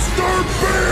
Mr. Beast!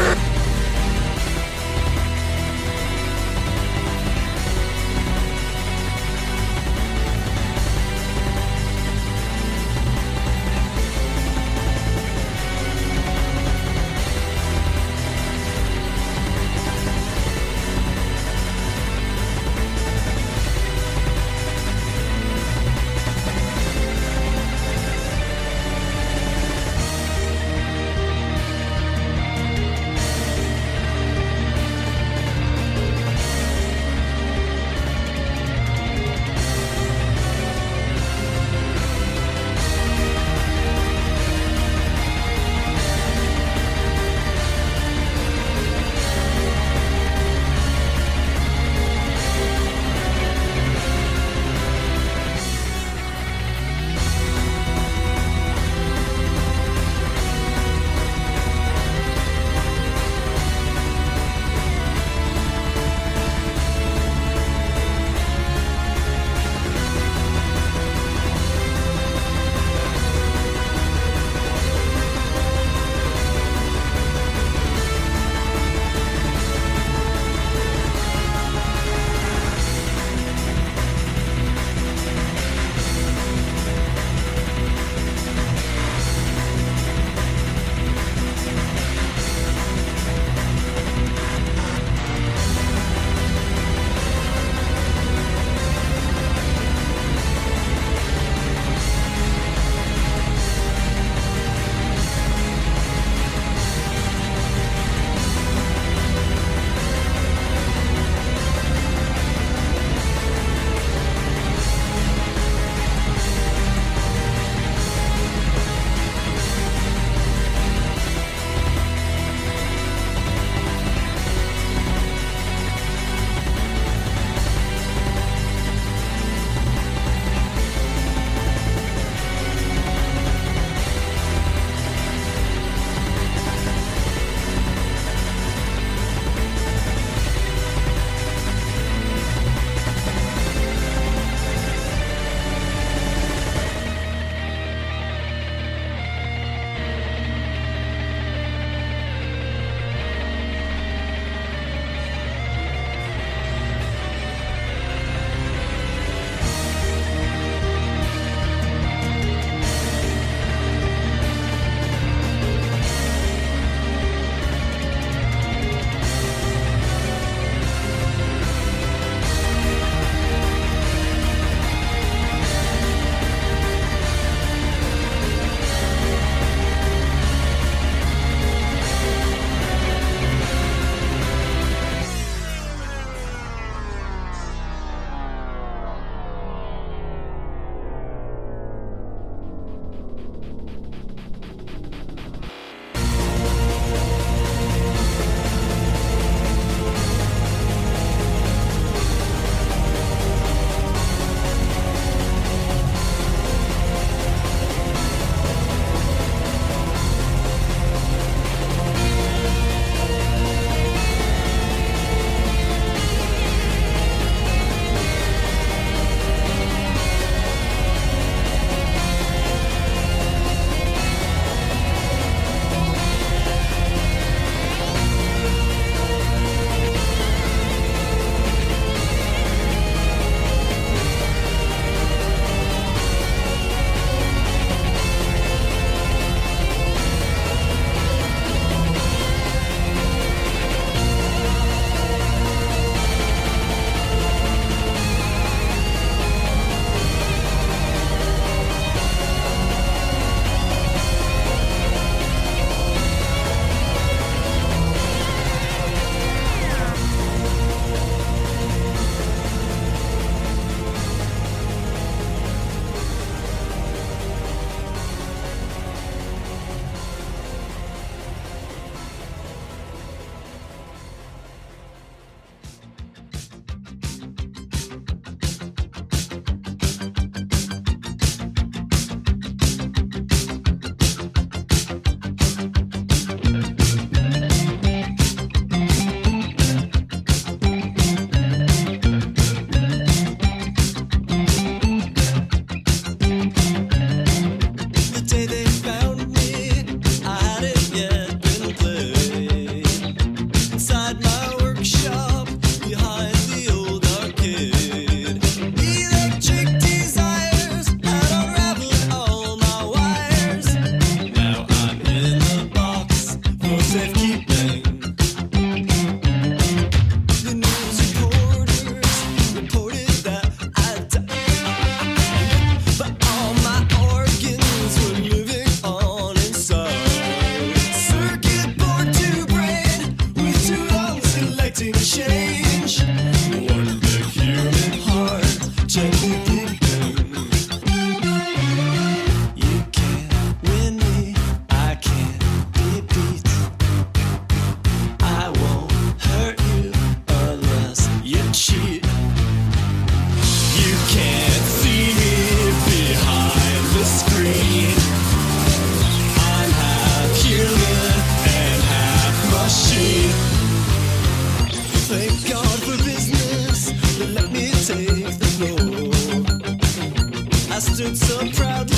so proud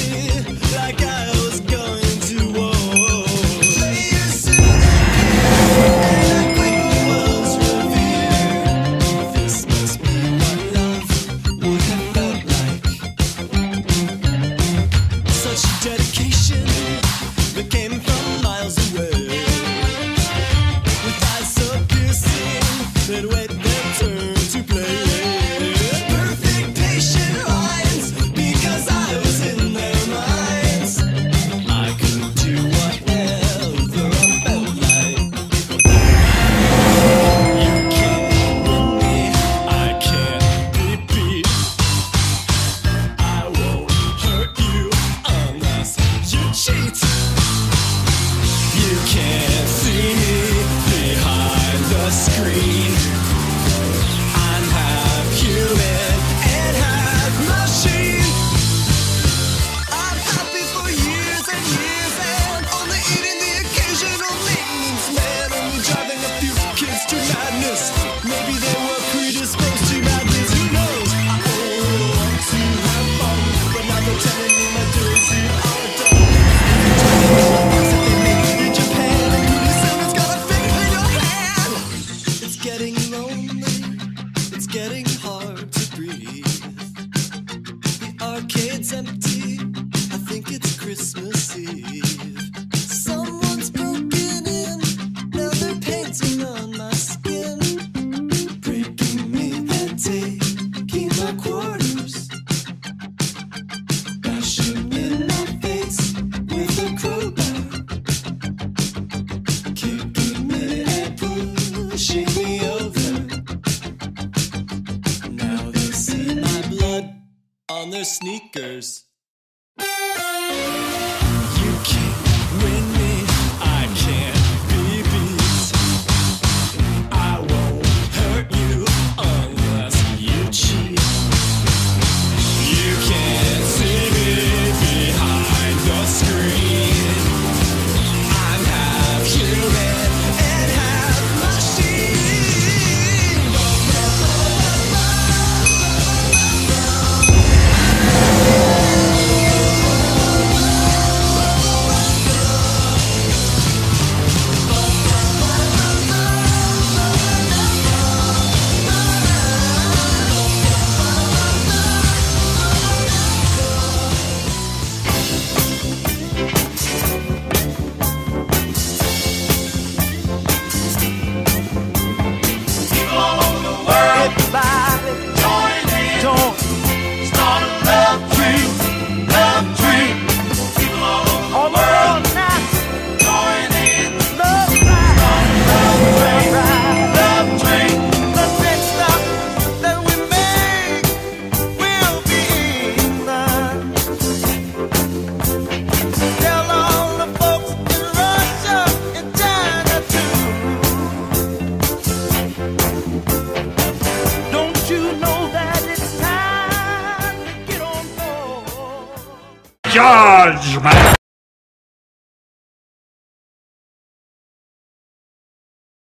on their sneakers.